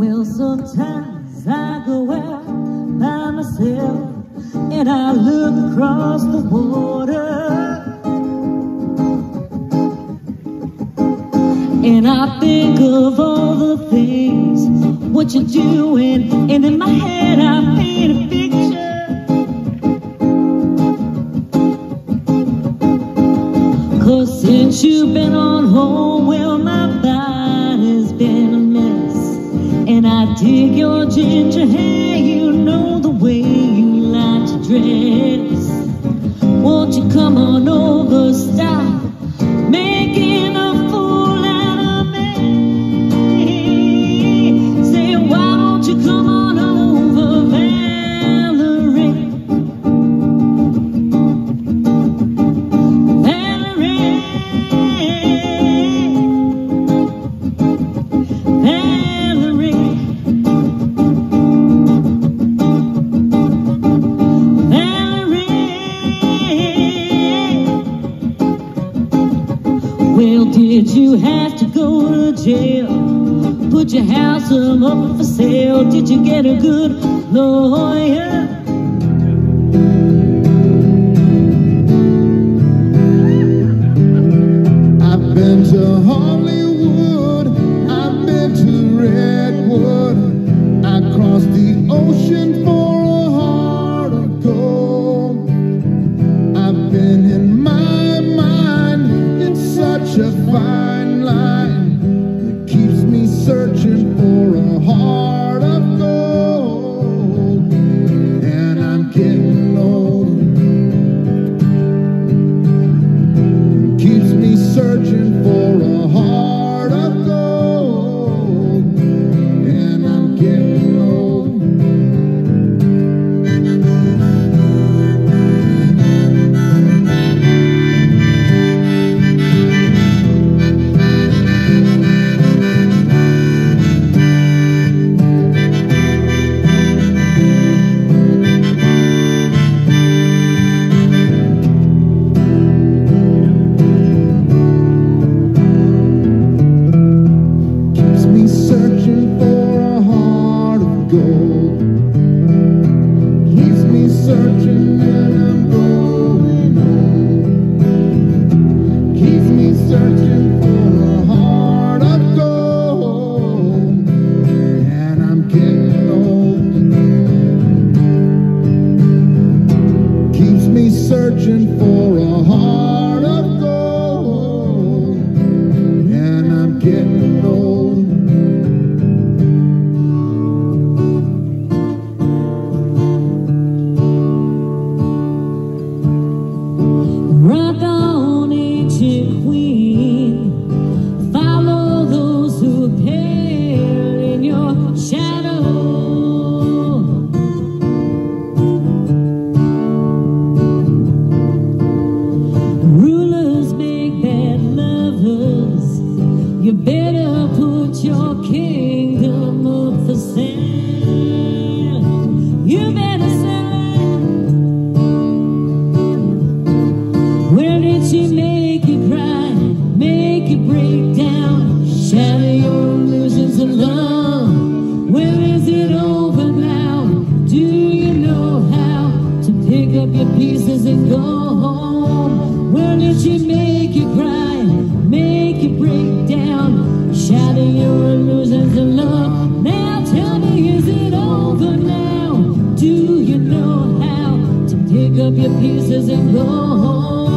Well, sometimes I go out by myself and I look across the water. And I think of all the things what you're doing and in my head I your house, some open for sale. Did you get a good lawyer? pieces and go home.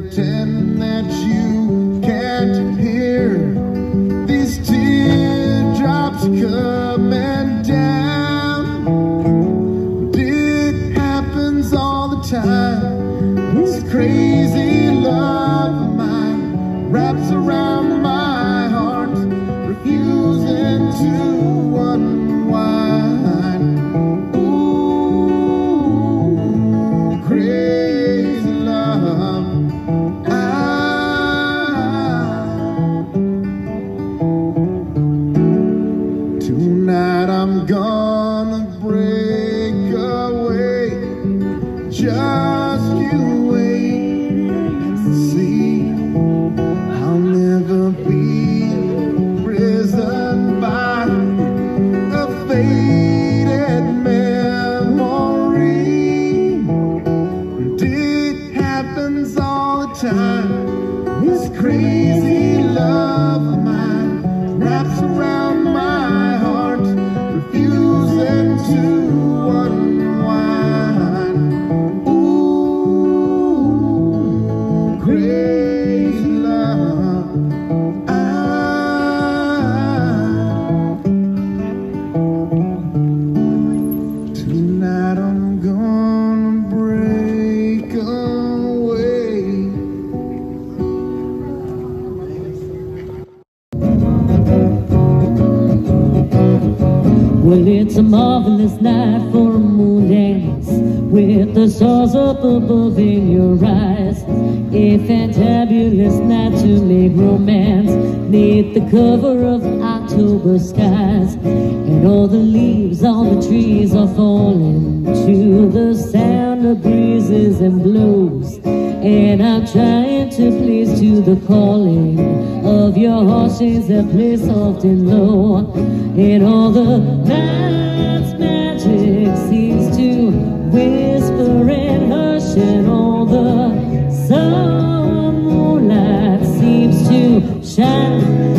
pretend that cover of October skies And all the leaves on the trees are falling To the sound of breezes and blows And I'm trying to please to the calling Of your horses that play soft and low And all the night's magic seems to whisper and hush And all the sun moonlight seems to shine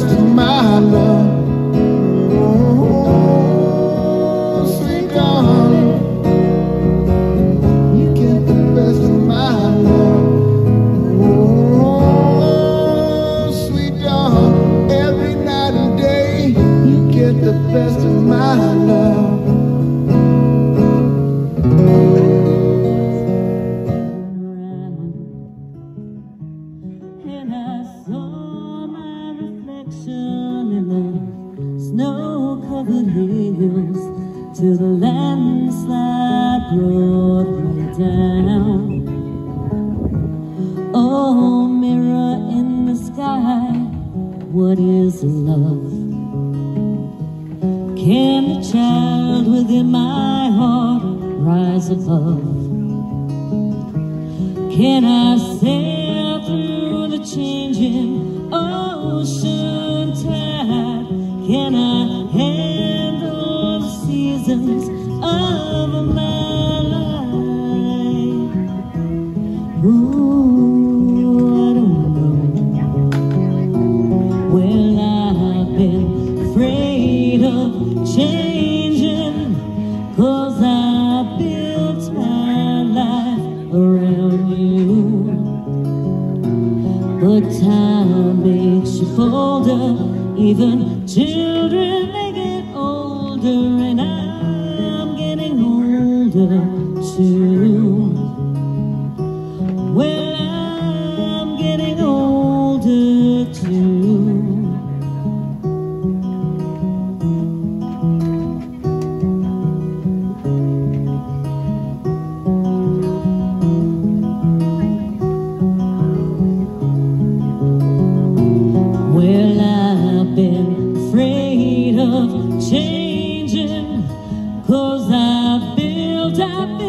just what is love? Can the child within my heart rise above? Can I sail through the changing ocean? breathing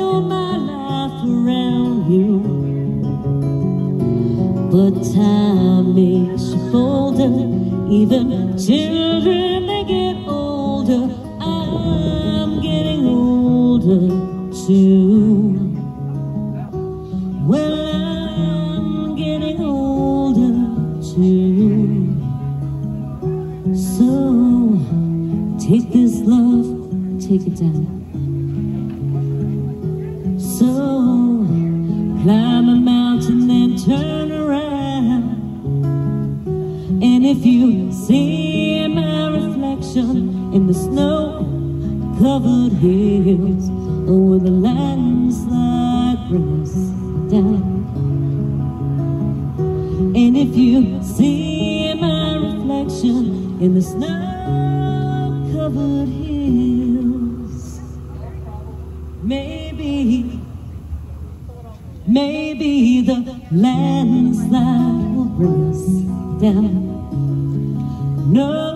turn my life around you But time makes you older. Even children, they get older I'm getting older too Climb a mountain then turn around. And if you see my reflection In the snow-covered hills Over the land Maybe the landslide will bring us down. No.